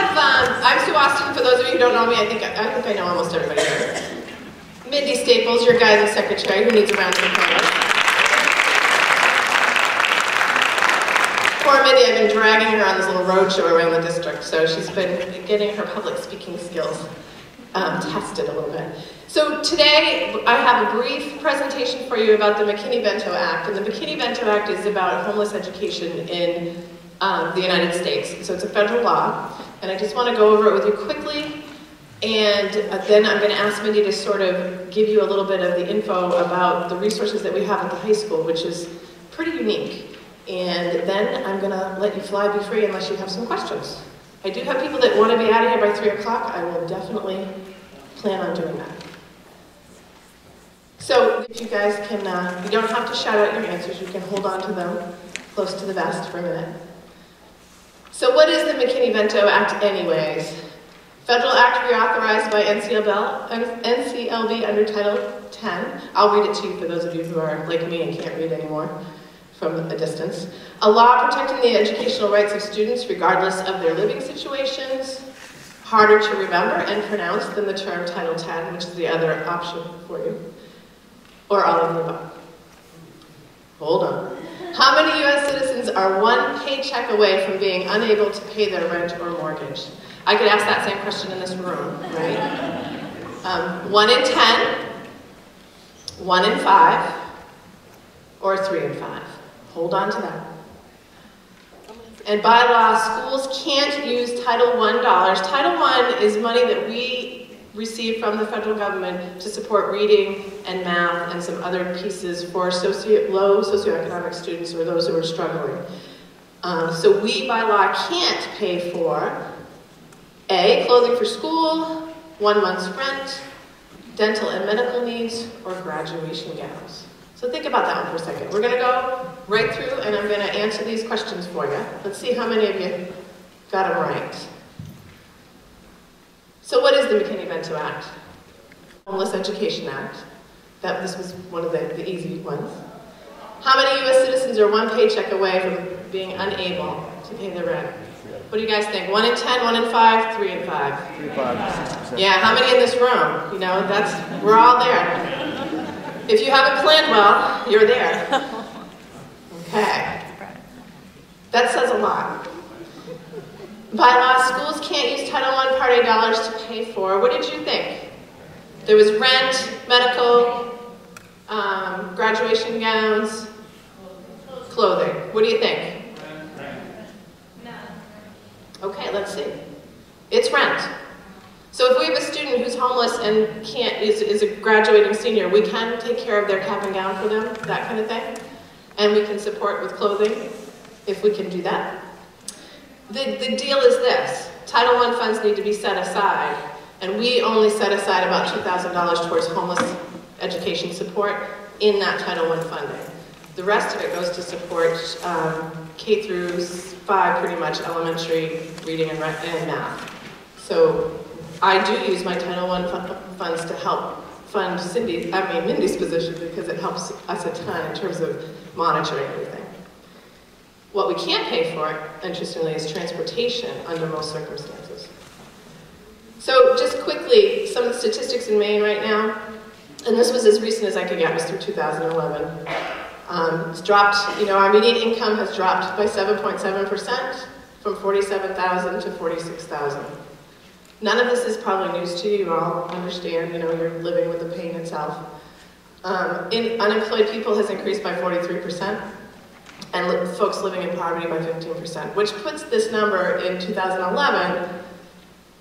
have, um, I'm Sue Austin, for those of you who don't know me, I think, I think I know almost everybody here. Mindy Staples, your guidance secretary, who needs a round of applause. Poor Mindy, I've been dragging her on this little roadshow around the district, so she's been getting her public speaking skills um, tested a little bit. So today, I have a brief presentation for you about the McKinney-Vento Act, and the McKinney-Vento Act is about homeless education in um, the United States. So it's a federal law, and I just want to go over it with you quickly, and uh, then I'm going to ask Mindy to sort of give you a little bit of the info about the resources that we have at the high school, which is pretty unique. And then I'm going to let you fly be free unless you have some questions. I do have people that want to be out of here by 3 o'clock. I will definitely plan on doing that. So if you guys can, uh, you don't have to shout out your answers. You can hold on to them close to the vest for a minute. So what is the McKinney-Vento Act anyways? Federal Act reauthorized by NCLB under Title 10. I'll read it to you for those of you who are like me and can't read anymore from a distance. A law protecting the educational rights of students regardless of their living situations. Harder to remember and pronounce than the term Title 10, which is the other option for you. Or all of the above. Hold on. How many U.S. citizens are one paycheck away from being unable to pay their rent or mortgage? I could ask that same question in this room, right? Um, one in ten, one in five, or three in five. Hold on to that. And by law, schools can't use Title I dollars. Title I is money that we received from the federal government to support reading and math and some other pieces for socio low socioeconomic students or those who are struggling. Um, so we, by law, can't pay for A, clothing for school, one month's rent, dental and medical needs, or graduation gowns. So think about that one for a second. We're going to go right through and I'm going to answer these questions for you. Let's see how many of you got them right. So what is the McKinney-Vento Act? Homeless Education Act. That, this was one of the, the easy ones. How many U.S. citizens are one paycheck away from being unable to pay their rent? What do you guys think? One in ten, one in five, three in five? Three, five. Yeah, how many in this room? You know, that's, we're all there. If you haven't planned well, you're there. Okay. That says a lot. By law, schools can't use Title I Part A dollars to pay for. What did you think? There was rent, medical, um, graduation gowns, clothing. What do you think? Okay, let's see. It's rent. So if we have a student who's homeless and can't is, is a graduating senior, we can take care of their cap and gown for them, that kind of thing. And we can support with clothing if we can do that. The, the deal is this. Title I funds need to be set aside, and we only set aside about $2,000 towards homeless education support in that Title I funding. The rest of it goes to support um, K through 5, pretty much elementary reading and, and math. So I do use my Title I funds to help fund Cindy, I mean Mindy's position because it helps us a ton in terms of monitoring everything. What we can't pay for, interestingly, is transportation under most circumstances. So just quickly, some of the statistics in Maine right now, and this was as recent as I could get, was through 2011. Um, it's dropped, you know, our median income has dropped by 7.7% from 47,000 to 46,000. None of this is probably news to you. You all understand, you know, you're living with the pain itself. Um, in, unemployed people has increased by 43% and li folks living in poverty by 15%, which puts this number in 2011,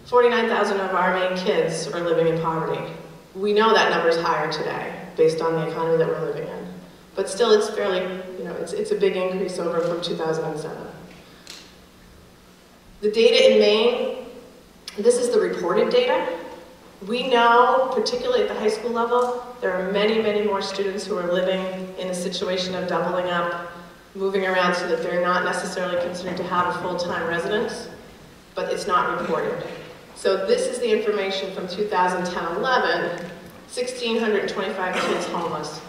49,000 of our Maine kids are living in poverty. We know that number is higher today based on the economy that we're living in. But still, it's fairly, you know, it's, it's a big increase over from 2007. The data in Maine, this is the reported data. We know, particularly at the high school level, there are many, many more students who are living in a situation of doubling up moving around so that they're not necessarily considered to have a full-time residence, but it's not reported. So this is the information from 2010-11, 1,625 kids homeless.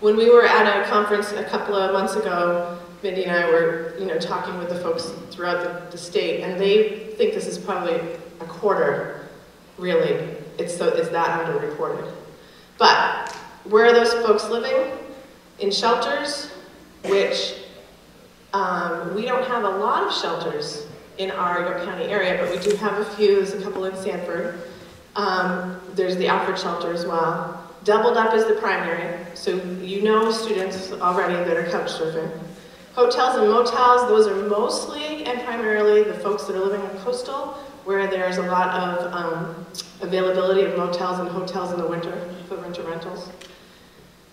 When we were at a conference a couple of months ago, Mindy and I were, you know, talking with the folks throughout the, the state, and they think this is probably a quarter, really. It's, so, it's that underreported. But where are those folks living? In shelters, which um, we don't have a lot of shelters in our York County area, but we do have a few. There's a couple in Sanford. Um, there's the Alfred Shelter as well. Doubled up is the primary, so you know students already that are couch surfing. Hotels and motels, those are mostly and primarily the folks that are living in coastal, where there's a lot of um, availability of motels and hotels in the winter for winter rentals.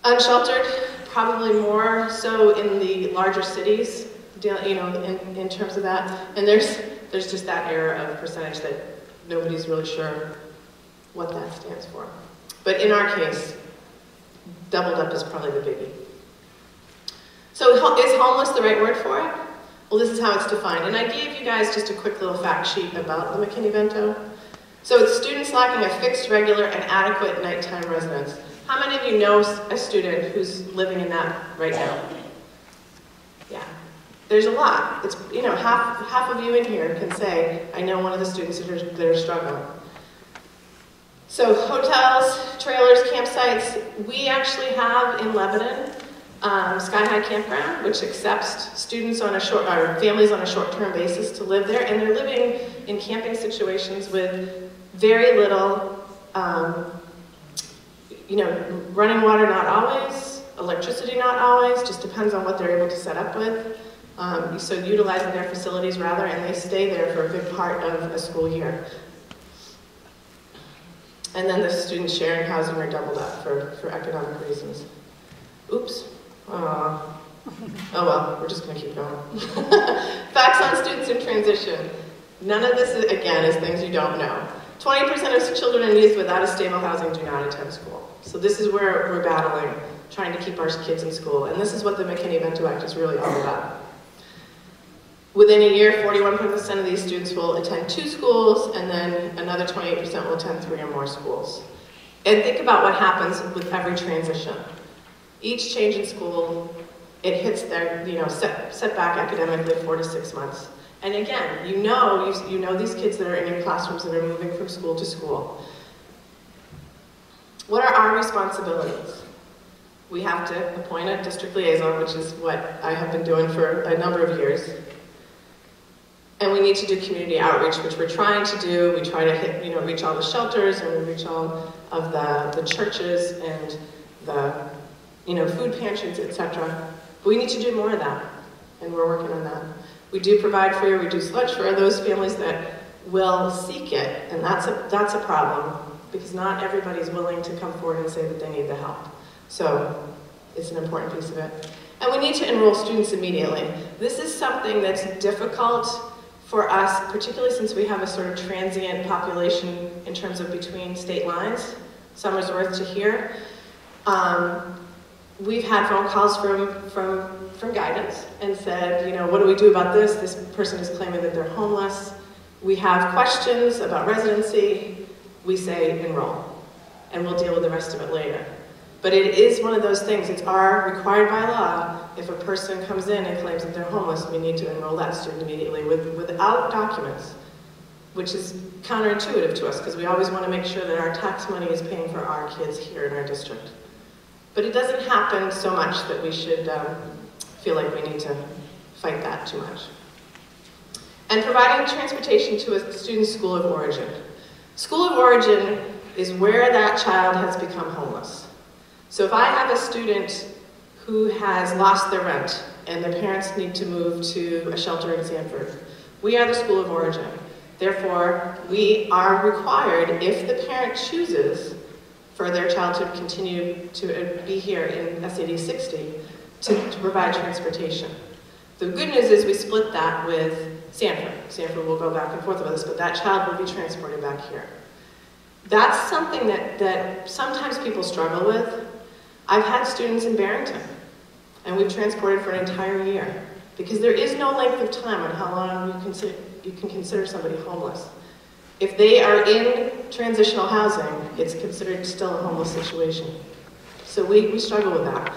Unsheltered, probably more so in the larger cities, you know, in, in terms of that. And there's, there's just that error of percentage that nobody's really sure what that stands for. But in our case, doubled up is probably the biggie. So is homeless the right word for it? Well, this is how it's defined. And I gave you guys just a quick little fact sheet about the McKinney-Vento. So it's students lacking a fixed, regular, and adequate nighttime residence. How many of you know a student who's living in that right now? There's a lot. It's, you know, half, half of you in here can say, I know one of the students that are, that are struggling. So hotels, trailers, campsites, we actually have in Lebanon um, Sky High Campground, which accepts students on a short, or families on a short-term basis to live there, and they're living in camping situations with very little, um, you know, running water not always, electricity not always, just depends on what they're able to set up with. Um, so utilizing their facilities rather, and they stay there for a good part of a school year. And then the students sharing housing are doubled up for, for economic reasons. Oops. Uh, oh well, we're just going to keep going. Facts on students in transition. None of this, is, again, is things you don't know. 20% of children and youth without a stable housing do not attend school. So this is where we're battling, trying to keep our kids in school. And this is what the McKinney-Vento Act is really all about. Within a year, 41% of these students will attend two schools, and then another 28% will attend three or more schools. And think about what happens with every transition. Each change in school, it hits their, you know, set, set back academically four to six months. And again, you know, you, you know these kids that are in your classrooms that are moving from school to school. What are our responsibilities? We have to appoint a district liaison, which is what I have been doing for a number of years. And we need to do community outreach, which we're trying to do. We try to hit, you know, reach all the shelters and we reach all of the, the churches and the, you know, food pantries, etc. But we need to do more of that, and we're working on that. We do provide free or reduced lunch for those families that will seek it, and that's a, that's a problem because not everybody's willing to come forward and say that they need the help. So it's an important piece of it. And we need to enroll students immediately. This is something that's difficult for us, particularly since we have a sort of transient population in terms of between state lines, Somersworth to here. Um, we've had phone calls from, from, from guidance and said, you know, what do we do about this? This person is claiming that they're homeless. We have questions about residency. We say enroll, and we'll deal with the rest of it later. But it is one of those things, it's our required by law, if a person comes in and claims that they're homeless, we need to enroll that student immediately with, without documents, which is counterintuitive to us because we always want to make sure that our tax money is paying for our kids here in our district. But it doesn't happen so much that we should um, feel like we need to fight that too much. And providing transportation to a student's school of origin. School of origin is where that child has become homeless. So if I have a student who has lost their rent and their parents need to move to a shelter in Sanford, we are the school of origin. Therefore, we are required, if the parent chooses for their child to continue to uh, be here in SAD 60, to, to provide transportation. The good news is we split that with Sanford. Sanford will go back and forth with us, but that child will be transported back here. That's something that, that sometimes people struggle with, I've had students in Barrington, and we've transported for an entire year, because there is no length of time on how long you, consider, you can consider somebody homeless. If they are in transitional housing, it's considered still a homeless situation. So we, we struggle with that.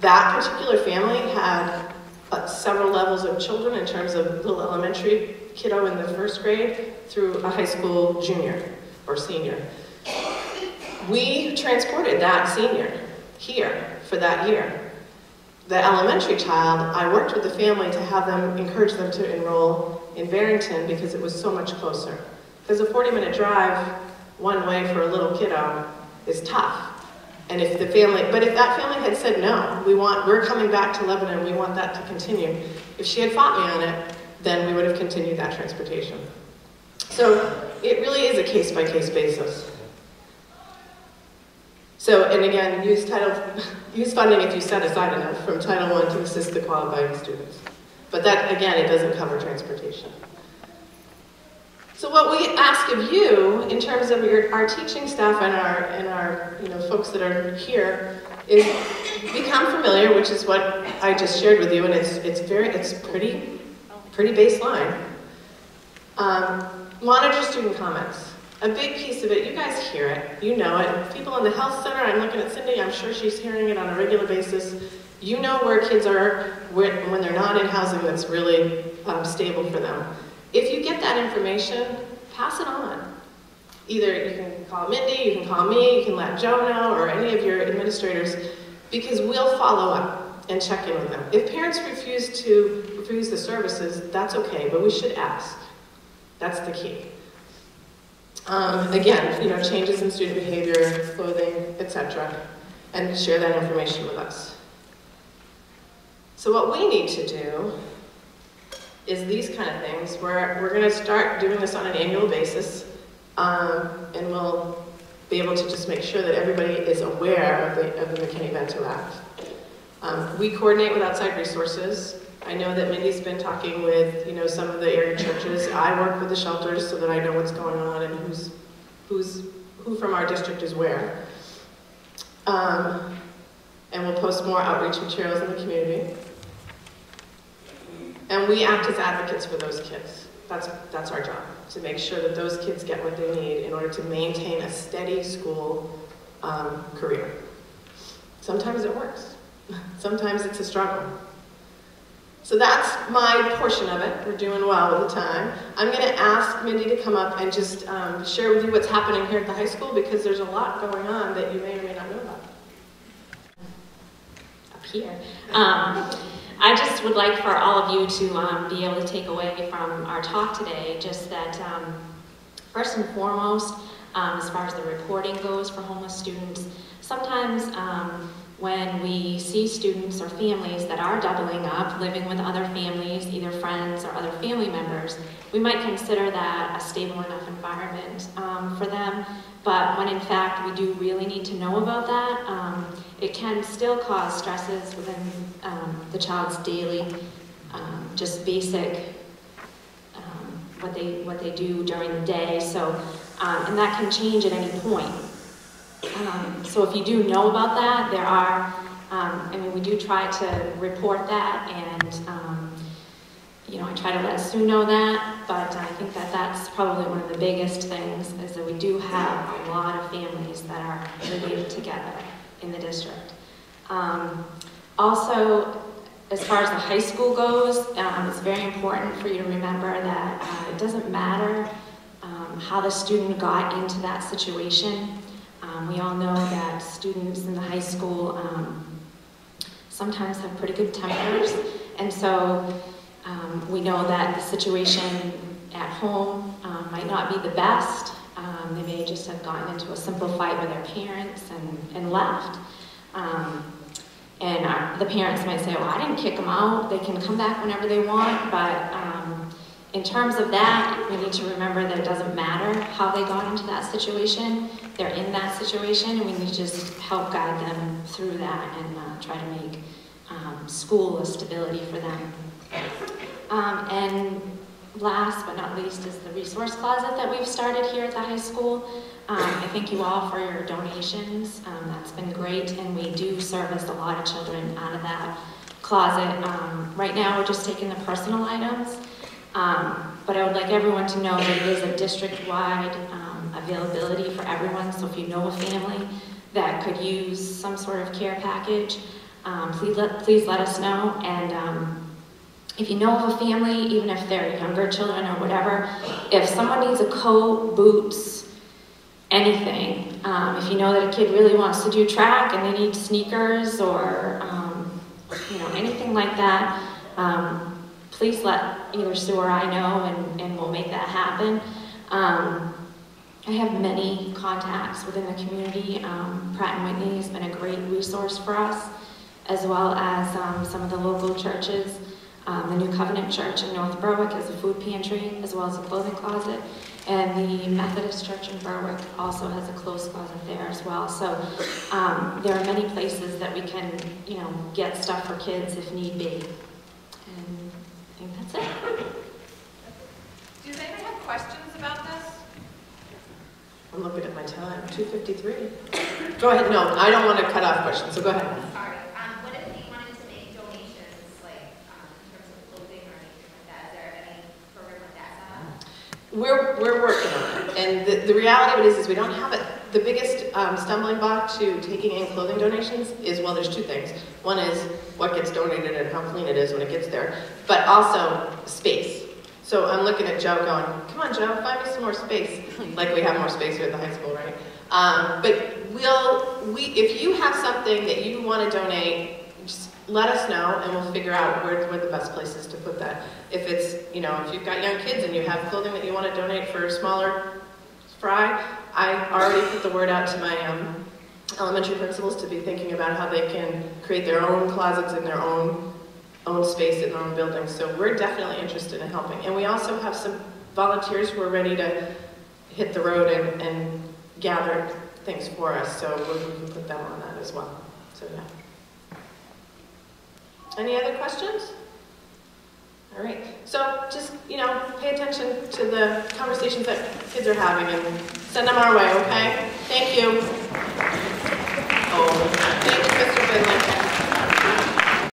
That particular family had uh, several levels of children in terms of little elementary kiddo in the first grade through a high school junior or senior. We transported that senior here for that year. The elementary child, I worked with the family to have them, encourage them to enroll in Barrington because it was so much closer. Because a 40 minute drive one way for a little kiddo is tough. And if the family, but if that family had said, no, we want, we're coming back to Lebanon, we want that to continue, if she had fought me on it, then we would have continued that transportation. So it really is a case by case basis. So, and again, use title, use funding if you set aside enough from Title I to assist the qualifying students. But that, again, it doesn't cover transportation. So what we ask of you, in terms of your, our teaching staff and our, and our you know, folks that are here, is become familiar, which is what I just shared with you, and it's, it's very, it's pretty, pretty baseline. Um, monitor student comments. A big piece of it, you guys hear it, you know it. People in the health center, I'm looking at Cindy, I'm sure she's hearing it on a regular basis. You know where kids are when they're not in housing that's really um, stable for them. If you get that information, pass it on. Either you can call Mindy, you can call me, you can let Joe know, or any of your administrators, because we'll follow up and check in with them. If parents refuse to refuse the services, that's okay, but we should ask. That's the key. Um, again, you know, changes in student behavior, clothing, etc., and share that information with us. So what we need to do is these kind of things where we're going to start doing this on an annual basis um, and we'll be able to just make sure that everybody is aware of the, of the McKinney-Vento Act. Um, we coordinate with outside resources. I know that Mindy's been talking with you know some of the area churches. I work with the shelters so that I know what's going on and who's who's who from our district is where. Um, and we'll post more outreach materials in the community. And we act as advocates for those kids. That's, that's our job, to make sure that those kids get what they need in order to maintain a steady school um, career. Sometimes it works. Sometimes it's a struggle. So that's my portion of it. We're doing well with the time. I'm going to ask Mindy to come up and just um, share with you what's happening here at the high school because there's a lot going on that you may or may not know about. Up here. Um, I just would like for all of you to um, be able to take away from our talk today just that um, first and foremost, um, as far as the reporting goes for homeless students, sometimes um, when we see students or families that are doubling up, living with other families, either friends or other family members, we might consider that a stable enough environment um, for them. But when in fact we do really need to know about that, um, it can still cause stresses within um, the child's daily, um, just basic, um, what they what they do during the day. So, um, and that can change at any point. Um, so if you do know about that, there are, I mean, we do try to report that and you know, I try to let Sue know that, but I think that that's probably one of the biggest things is that we do have a lot of families that are living together in the district. Um, also, as far as the high school goes, um, it's very important for you to remember that uh, it doesn't matter um, how the student got into that situation. Um, we all know that students in the high school um, sometimes have pretty good tempers, and so um, we know that the situation at home um, might not be the best. Um, they may just have gotten into a simple fight with their parents and, and left. Um, and our, the parents might say, well, I didn't kick them out. They can come back whenever they want. But in terms of that, we need to remember that it doesn't matter how they got into that situation. They're in that situation, and we need to just help guide them through that and uh, try to make um, school a stability for them. Um, and last but not least is the resource closet that we've started here at the high school. Um, I thank you all for your donations. Um, that's been great, and we do service a lot of children out of that closet. Um, right now, we're just taking the personal items, um, but I would like everyone to know that it is a district-wide um, availability for everyone, so if you know a family that could use some sort of care package, please, let, please let us know, and if you know of a family, even if they're younger children or whatever, if someone needs a coat, boots, anything, um, if you know that a kid really wants to do track and they need sneakers or um, you know anything like that, um, please let either Sue or I know, and, and we'll make that happen. Um, I have many contacts within the community. Um, Pratt and Whitney has been a great resource for us, as well as um, some of the local churches. Um, the New Covenant Church in North Berwick has a food pantry, as well as a clothing closet. And the Methodist Church in Berwick also has a clothes closet there as well. So um, there are many places that we can, you know, get stuff for kids if need be. And I think that's it. Does anyone have questions about this? I'm looking at my time, 2:53. Go ahead, no, I don't want to cut off questions, so go ahead. Sorry, um, what if we wanted to make donations, like um, in terms of clothing or anything like that? Is there any program like that? We're, we're working on it, and the, the reality of it is, is we don't have it. The biggest um, stumbling block to taking in clothing donations is, well, there's two things. One is what gets donated and how clean it is when it gets there, but also space. So I'm looking at Joe going, come on, Joe, find me some more space. Like we have more space here at the high school, right? Um, but we'll, we, if you have something that you want to donate, just let us know and we'll figure out where, where the best places to put that. If it's, you know, if you've got young kids and you have clothing that you want to donate for a smaller fry, I already put the word out to my um, elementary principals to be thinking about how they can create their own closets in their own own space their own building. So we're definitely interested in helping. And we also have some volunteers who are ready to hit the road and, and gather things for us. So we can put them on that as well. So yeah. Any other questions? All right. So just, you know, pay attention to the conversations that kids are having and send them our way, okay? Thank you. Oh, thank you,